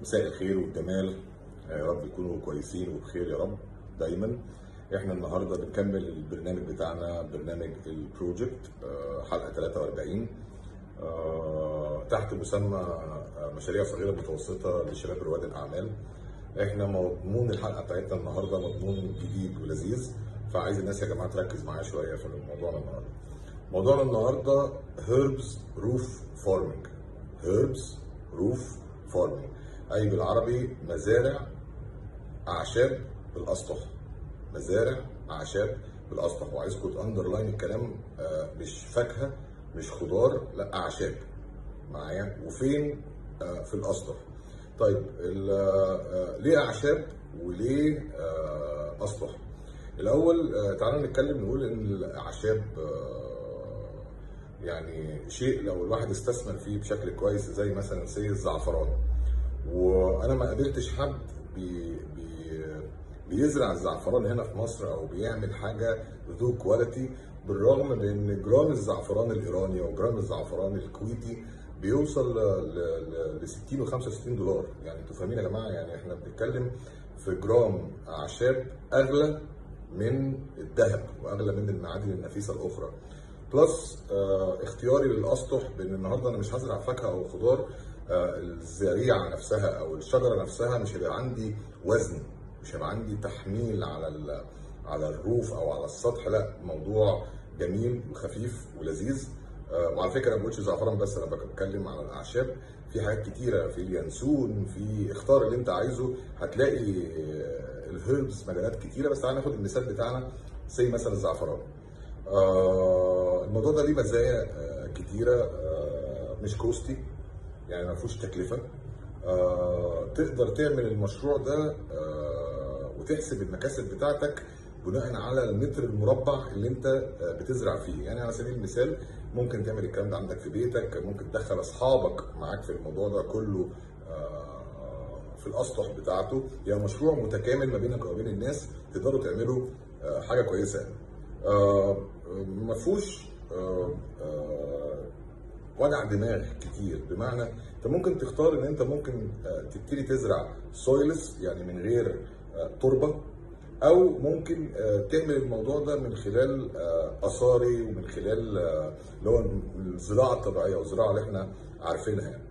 مساء الخير والجمال. يا رب تكونوا كويسين وبخير يا رب دايما. إحنا النهارده بنكمل البرنامج بتاعنا برنامج البروجكت آه، حلقة 43 آه، تحت مسمى آه، مشاريع صغيرة متوسطة لشباب رواد الأعمال. إحنا مضمون الحلقة بتاعتنا النهارده مضمون جديد ولذيذ. فعايز الناس يا جماعة تركز معايا شوية في موضوعنا النهارده. موضوعنا النهارده herbs roof farming herbs roof farming أي بالعربي مزارع أعشاب بالأسطح. مزارع أعشاب بالأسطح. وعايزكم ت underline الكلام آه، مش فاكهة مش خضار لا أعشاب. معايا؟ وفين؟ آه، في الأسطح. طيب آه، ليه أعشاب وليه أسطح؟ الأول آه، تعالوا نتكلم نقول إن الأعشاب آه، يعني شيء لو الواحد استثمر فيه بشكل كويس زي مثلا سي الزعفران وأنا ما قابلتش حد بي بي بيزرع الزعفران هنا في مصر أو بيعمل حاجة ذو quality بالرغم من ان جرام الزعفران الإيراني وجرام الزعفران الكويتي بيوصل ل 60 و 65 دولار. يعني أنتوا فاهمين يا جماعة؟ يعني إحنا بنتكلم في جرام أعشاب أغلى من الذهب وأغلى من المعادن النفيسة الأخرى. plus آه اختياري للأسطح بإن النهارده أنا مش هزرع فاكهة أو خضار الزريعه نفسها أو الشجرة نفسها مش هيبقى عندي وزن مش هيبقى عندي تحميل على على ال roof أو على السطح. لا موضوع جميل وخفيف ولذيذ. آه وعلى فكرة ما بقولش زعفران بس أنا بتكلم على الأعشاب. في حاجات كتيرة في اليانسون في اختار اللي أنت عايزه. هتلاقي آه، ال herbs مجالات كتيرة. بس تعالى ناخد المثال بتاعنا زي مثلا الزعفران. آه، الموضوع ده ليه مزايا كتيرة. مش كوستي. يعني ما فيهوش تكلفة. آه، تقدر تعمل المشروع ده آه، وتحسب المكاسب بتاعتك بناء على المتر المربع اللي انت آه، بتزرع فيه. يعني على سبيل المثال ممكن تعمل الكلام ده عندك في بيتك ممكن تدخل أصحابك معاك في الموضوع ده كله في الأسطح بتاعته. يعني مشروع متكامل ما بينك وما بين الناس تقدروا تعملوا حاجة كويسة يعني. ما فيهوش وجع دماغ كتير بمعنى انت ممكن تختار ان انت ممكن آه، تبتدي تزرع سويلس يعني من غير آه، تربة أو ممكن آه، تعمل الموضوع ده من خلال آثاري ومن خلال اللي هو الزراعة الطبيعية والزراعه اللي إحنا عارفينها يعني.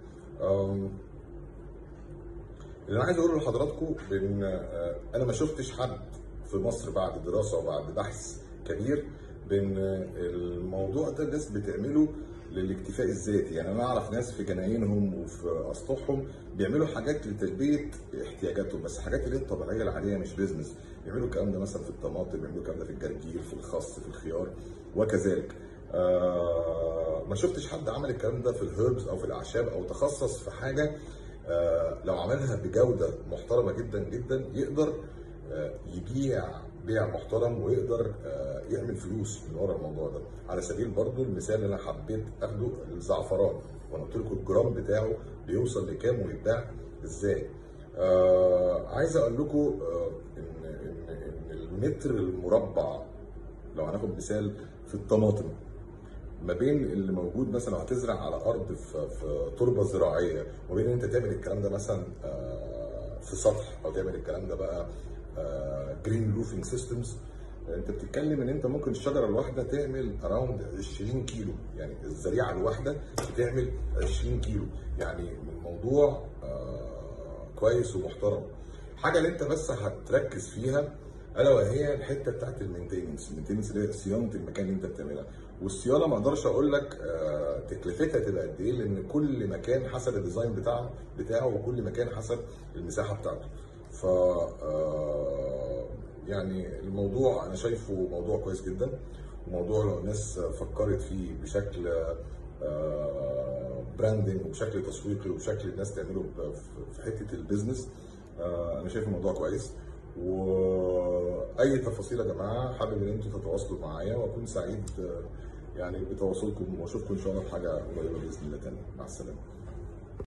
اللي أنا عايز أقوله لحضراتكم إن أنا ما شفتش حد في مصر بعد دراسة وبعد بحث كبير بإن الموضوع ده الناس بتعمله للاكتفاء الذاتي. يعني أنا أعرف ناس في جناينهم وفي أسطحهم بيعملوا حاجات لتلبية احتياجاتهم بس حاجات اللي الطبيعية العادية مش business بيعملوا الكلام ده مثلا في الطماطم بيعملوا الكلام ده في الجرجير في الخس في الخيار وكذلك. آه ما شفتش حد عمل الكلام ده في ال herbs أو في الأعشاب أو تخصص في حاجة آه لو عملها بجودة محترمة جدا جدا يقدر آه، يبيع بيع محترم ويقدر آه، يعمل فلوس من ورا الموضوع ده. على سبيل برضو المثال اللي أنا حبيت أخده الزعفران. وأنا قلت لكم الجرام بتاعه بيوصل لكام ويتباع إزاي. آه عايز أقول لكم آه إن إن إن المتر المربع لو هناخد مثال في الطماطم. ما بين اللي موجود مثلا هتزرع على أرض في, في تربة زراعية وبين إن أنت تعمل الكلام ده مثلا آه، في سطح أو تعمل الكلام ده بقى green roofing systems انت بتتكلم ان انت ممكن الشجرة الواحدة تعمل around 20 كيلو. يعني الزريعه الواحدة بتعمل 20 كيلو. يعني الموضوع آه، كويس ومحترم. الحاجة اللي انت بس هتركز فيها ألا وهي الحتة بتاعت ال maintenance. ال maintenance اللي هي صيانة المكان اللي انت بتعملها. والصيانة ما أقدرش أقول لك آه، تكلفتها تبقى قد إيه لأن كل مكان حسب ال design بتاعه بتاعه وكل مكان حسب المساحة بتاعته. ف آه، يعني الموضوع أنا شايفه موضوع كويس جدا وموضوع لو الناس فكرت فيه بشكل branding وبشكل تسويقي وبشكل الناس تعمله في حتة ال business آه، أنا شايف الموضوع كويس. وأي تفاصيل يا جماعة حابب إن أنتم تتواصلوا معايا وأكون سعيد آه، يعني بتواصلكم وأشوفكم إن شاء الله في حاجة قريبة بإذن الله. تاني مع السلامة.